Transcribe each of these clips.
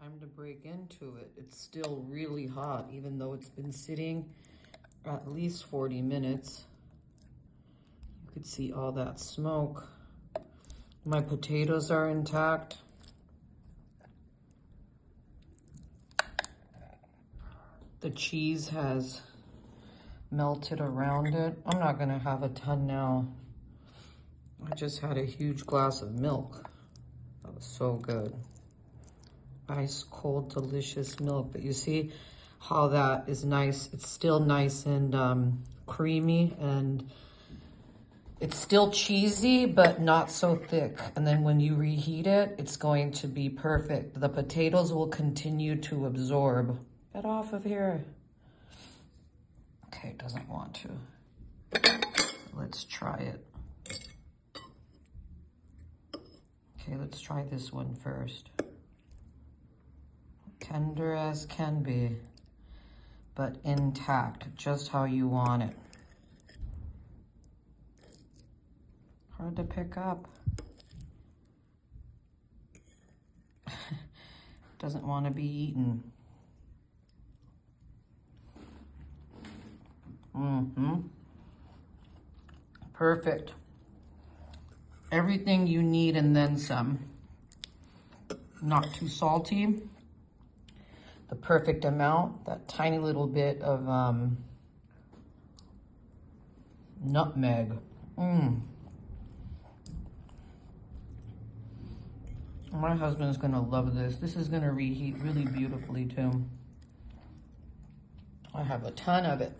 time to break into it. It's still really hot, even though it's been sitting at least 40 minutes. You could see all that smoke. My potatoes are intact. The cheese has melted around it. I'm not gonna have a ton now. I just had a huge glass of milk. That was so good. Ice cold, delicious milk. But you see how that is nice. It's still nice and um, creamy and it's still cheesy, but not so thick. And then when you reheat it, it's going to be perfect. The potatoes will continue to absorb. Get off of here. Okay, it doesn't want to. Let's try it. Okay, let's try this one first. Tender as can be, but intact, just how you want it. Hard to pick up. Doesn't want to be eaten. Mm-hmm. Perfect. Everything you need and then some. Not too salty. The perfect amount. That tiny little bit of um, nutmeg. Mmm. My husband's gonna love this. This is gonna reheat really beautifully too. I have a ton of it.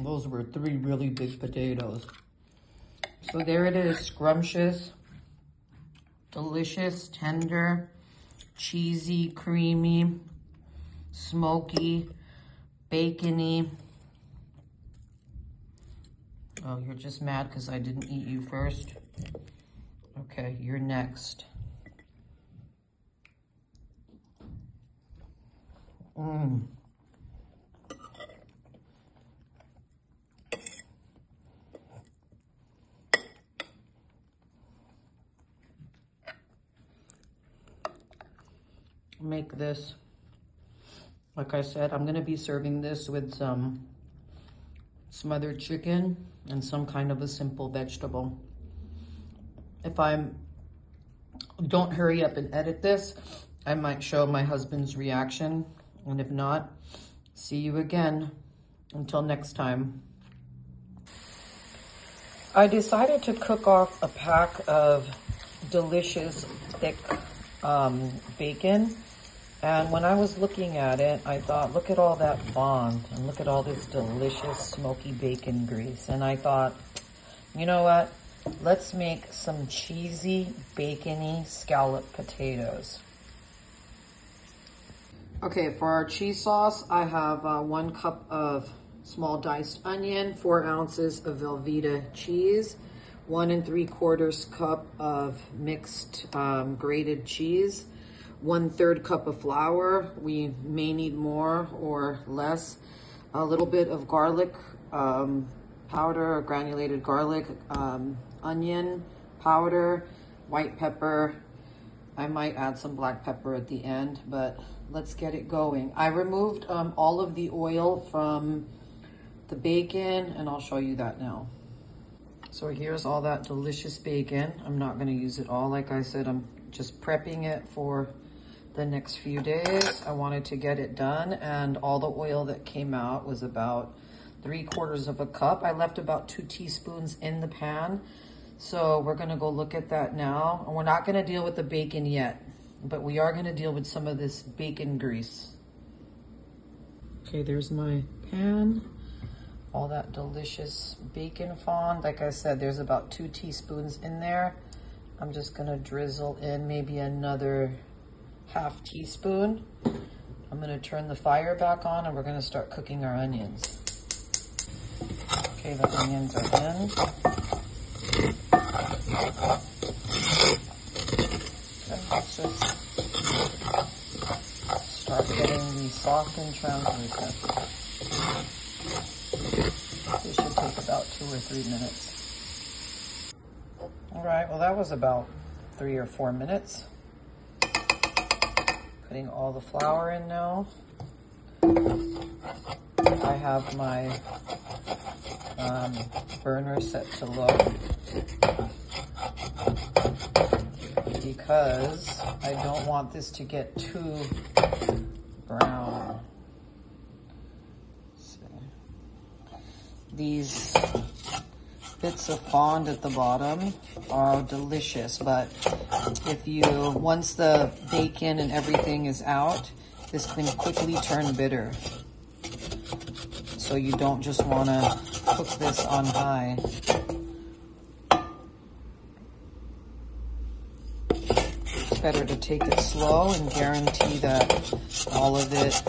Those were three really big potatoes. So there it is, scrumptious, delicious, tender, cheesy, creamy, smoky, bacony. Oh, you're just mad because I didn't eat you first? Okay, you're next. Mmm. Make this, like I said, I'm gonna be serving this with some smothered chicken and some kind of a simple vegetable if I'm, don't hurry up and edit this, I might show my husband's reaction. And if not, see you again. Until next time. I decided to cook off a pack of delicious thick um, bacon. And when I was looking at it, I thought, look at all that fond and look at all this delicious smoky bacon grease. And I thought, you know what? Let's make some cheesy, bacony scallop potatoes. Okay, for our cheese sauce, I have uh, one cup of small diced onion, four ounces of Velveeta cheese, one and three quarters cup of mixed um, grated cheese, one third cup of flour. We may need more or less. A little bit of garlic um, powder granulated garlic, um, onion powder, white pepper. I might add some black pepper at the end, but let's get it going. I removed um, all of the oil from the bacon and I'll show you that now. So here's all that delicious bacon. I'm not gonna use it all. Like I said, I'm just prepping it for the next few days. I wanted to get it done and all the oil that came out was about three quarters of a cup. I left about two teaspoons in the pan so we're gonna go look at that now. And we're not gonna deal with the bacon yet, but we are gonna deal with some of this bacon grease. Okay, there's my pan. All that delicious bacon fond. Like I said, there's about two teaspoons in there. I'm just gonna drizzle in maybe another half teaspoon. I'm gonna turn the fire back on and we're gonna start cooking our onions. Okay, the onions are in. just start getting these soft and translucent. This should take about two or three minutes. All right, well that was about three or four minutes. All the flour in now. I have my um, burner set to low because I don't want this to get too brown. These bits of fond at the bottom are delicious, but if you, once the bacon and everything is out, this can quickly turn bitter. So you don't just want to cook this on high. It's better to take it slow and guarantee that all of it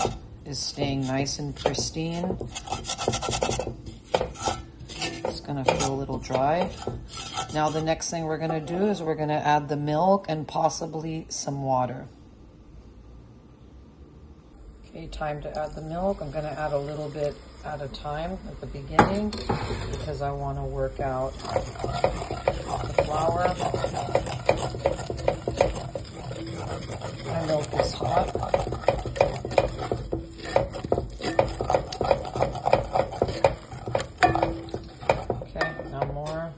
is staying nice and pristine. Gonna feel a little dry. Now the next thing we're gonna do is we're gonna add the milk and possibly some water. Okay, time to add the milk. I'm gonna add a little bit at a time at the beginning because I wanna work out the flour. My milk is hot. Okay, now more.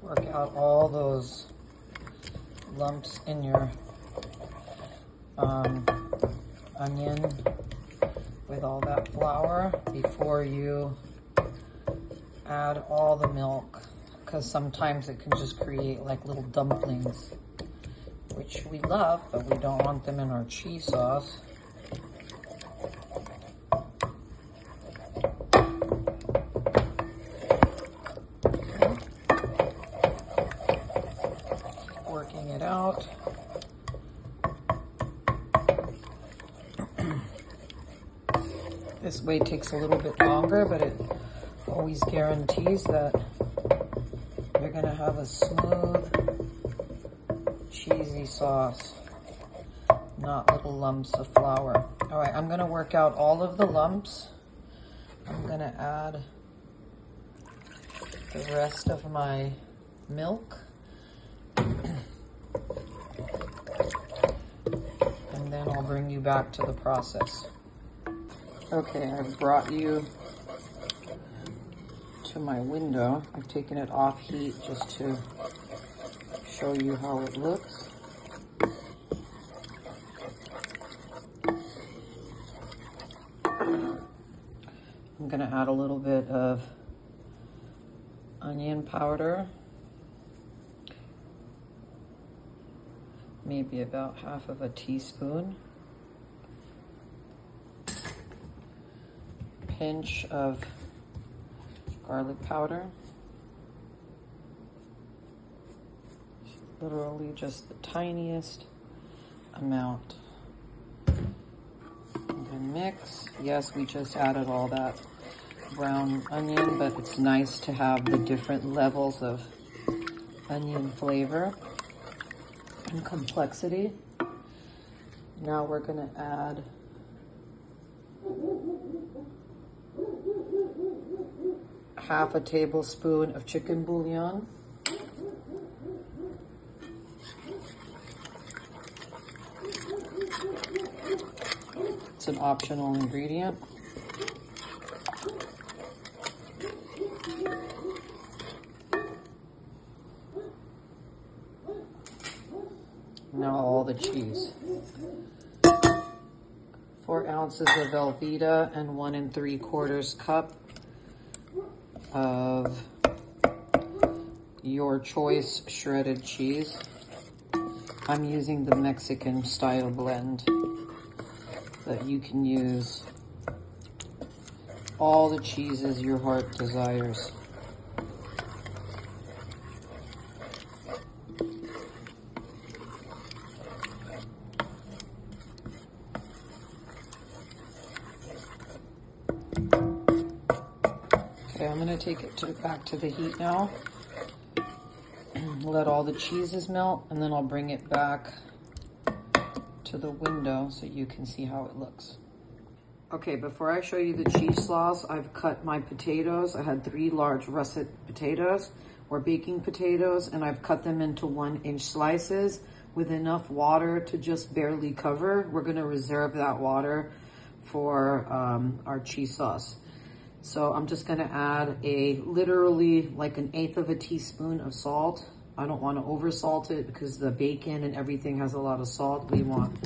Work out all those lumps in your um, onion with all that flour before you add all the milk because sometimes it can just create like little dumplings which we love but we don't want them in our cheese sauce This way takes a little bit longer, but it always guarantees that you're gonna have a smooth, cheesy sauce, not little lumps of flour. All right, I'm gonna work out all of the lumps. I'm gonna add the rest of my milk. And then I'll bring you back to the process. Okay, I've brought you to my window. I've taken it off heat just to show you how it looks. I'm gonna add a little bit of onion powder. Maybe about half of a teaspoon. Pinch of garlic powder. Literally just the tiniest amount. And then mix. Yes, we just added all that brown onion, but it's nice to have the different levels of onion flavor and complexity. Now we're gonna add half a tablespoon of chicken bouillon. It's an optional ingredient. Now all the cheese. Four ounces of Velveeta and one and three quarters cup of your choice shredded cheese. I'm using the Mexican style blend, but you can use all the cheeses your heart desires. Take it to, back to the heat now. And let all the cheeses melt and then I'll bring it back to the window so you can see how it looks. Okay, before I show you the cheese sauce, I've cut my potatoes. I had three large russet potatoes or baking potatoes and I've cut them into one inch slices with enough water to just barely cover. We're gonna reserve that water for um, our cheese sauce. So I'm just gonna add a literally like an eighth of a teaspoon of salt. I don't wanna over salt it because the bacon and everything has a lot of salt. We want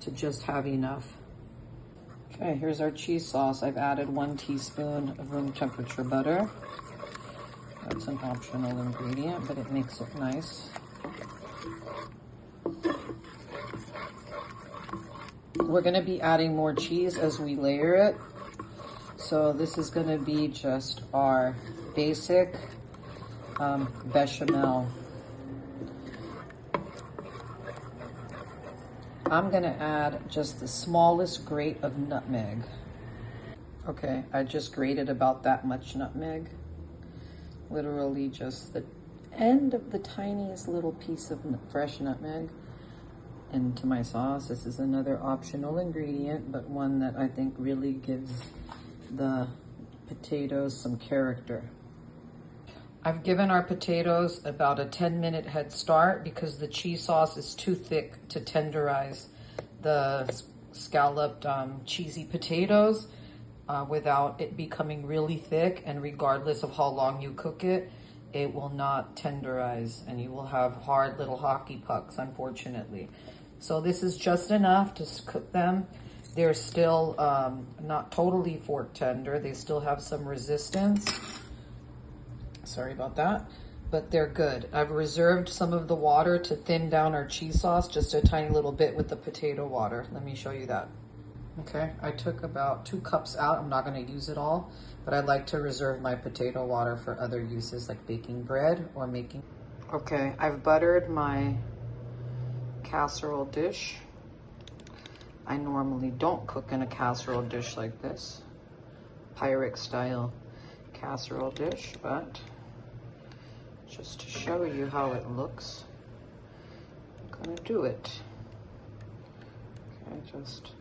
to just have enough. Okay, here's our cheese sauce. I've added one teaspoon of room temperature butter. That's an optional ingredient, but it makes it nice. We're gonna be adding more cheese as we layer it. So this is gonna be just our basic um, bechamel I'm gonna add just the smallest grate of nutmeg. Okay, I just grated about that much nutmeg. Literally just the end of the tiniest little piece of fresh nutmeg into my sauce. This is another optional ingredient, but one that I think really gives the potatoes some character. I've given our potatoes about a 10 minute head start because the cheese sauce is too thick to tenderize the scalloped um, cheesy potatoes uh, without it becoming really thick and regardless of how long you cook it, it will not tenderize and you will have hard little hockey pucks, unfortunately. So this is just enough to cook them. They're still um, not totally fork tender. They still have some resistance. Sorry about that, but they're good. I've reserved some of the water to thin down our cheese sauce, just a tiny little bit with the potato water. Let me show you that. Okay, I took about two cups out. I'm not gonna use it all, but I'd like to reserve my potato water for other uses like baking bread or making. Okay, I've buttered my casserole dish. I normally don't cook in a casserole dish like this, Pyrex style casserole dish, but just to show you how it looks. I'm gonna do it. Okay, just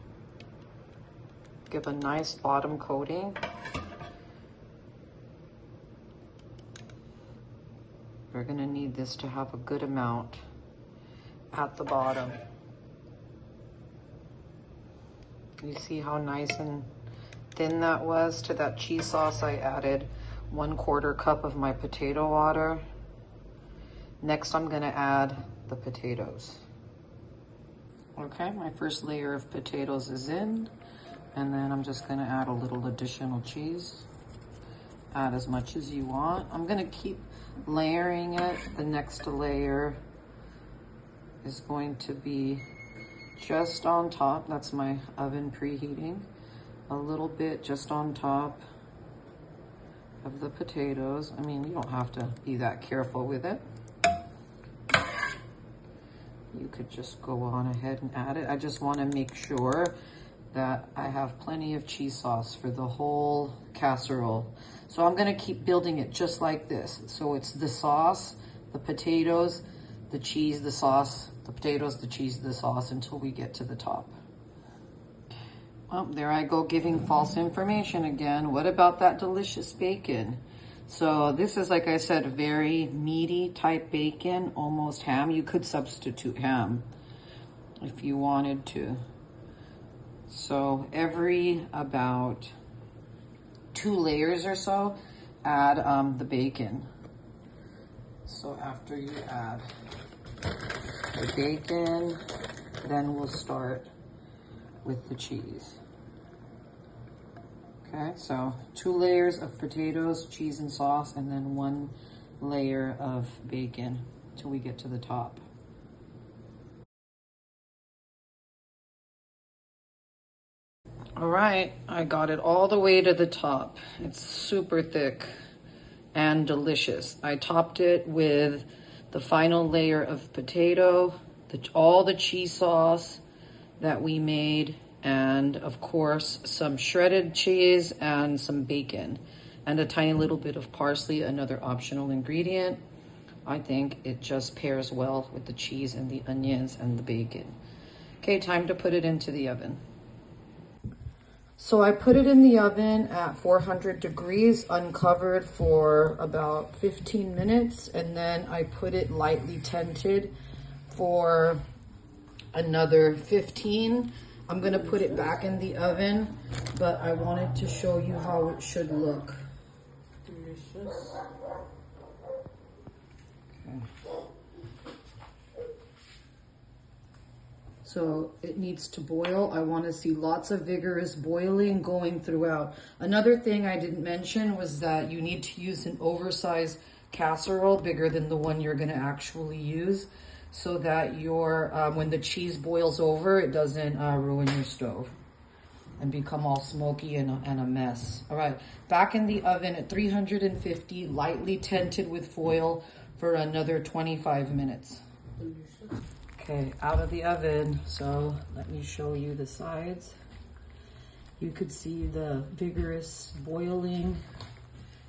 give a nice bottom coating. We're gonna need this to have a good amount at the bottom. You see how nice and thin that was to that cheese sauce I added one quarter cup of my potato water. Next, I'm gonna add the potatoes. Okay, my first layer of potatoes is in, and then I'm just gonna add a little additional cheese. Add as much as you want. I'm gonna keep layering it. The next layer is going to be just on top. That's my oven preheating. A little bit just on top of the potatoes. I mean, you don't have to be that careful with it you could just go on ahead and add it. I just want to make sure that I have plenty of cheese sauce for the whole casserole. So I'm going to keep building it just like this. So it's the sauce, the potatoes, the cheese, the sauce, the potatoes, the cheese, the sauce until we get to the top. Well, there I go giving false information again. What about that delicious bacon? So this is, like I said, very meaty type bacon, almost ham. You could substitute ham if you wanted to. So every about two layers or so, add um, the bacon. So after you add the bacon, then we'll start with the cheese. Okay, so two layers of potatoes, cheese and sauce, and then one layer of bacon till we get to the top. All right, I got it all the way to the top. It's super thick and delicious. I topped it with the final layer of potato, the, all the cheese sauce that we made and of course some shredded cheese and some bacon. and a tiny little bit of parsley, another optional ingredient. I think it just pairs well with the cheese and the onions and the bacon. Okay, time to put it into the oven. So I put it in the oven at 400 degrees, uncovered for about 15 minutes, and then I put it lightly tented for another 15. I'm gonna put it back in the oven, but I wanted to show you how it should look. Delicious. So it needs to boil. I want to see lots of vigorous boiling going throughout. Another thing I didn't mention was that you need to use an oversized casserole bigger than the one you're going to actually use so that your uh, when the cheese boils over, it doesn't uh, ruin your stove and become all smoky and a, and a mess. All right, back in the oven at 350, lightly tented with foil for another 25 minutes. Delicious. Okay, out of the oven. So let me show you the sides. You could see the vigorous boiling.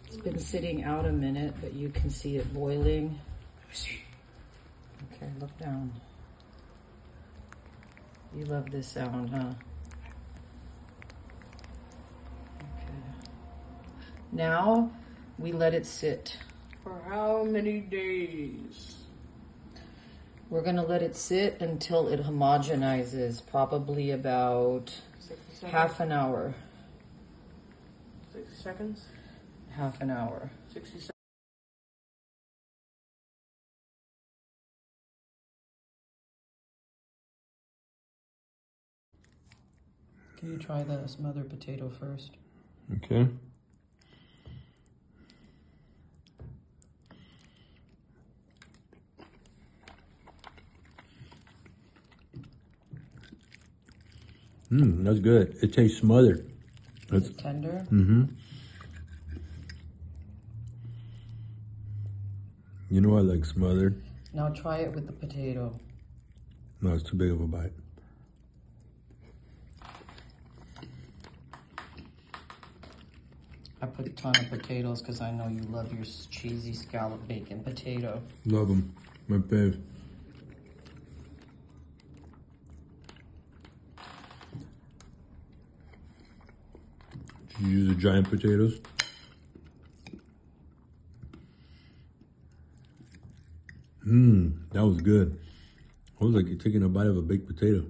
It's been sitting out a minute, but you can see it boiling. Okay, look down. You love this sound, huh? Okay. Now we let it sit. For how many days? We're gonna let it sit until it homogenizes, probably about 60 half an hour. 60 seconds? Half an hour. 60 seconds. Can you try the smothered potato first? Okay. Mmm, that's good. It tastes smothered. That's, Tender. mm-hmm. You know I like smothered. Now try it with the potato. No, it's too big of a bite. I put a ton of potatoes because I know you love your cheesy scallop bacon potato. Love them. My fave. You use the giant potatoes? Mmm, that was good. It was like you're taking a bite of a baked potato.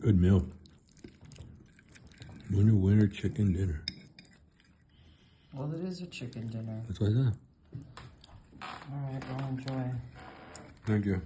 Good meal. Winter, winter chicken dinner. Well, it is a chicken dinner. That's what I. All right, well, enjoy. Thank you.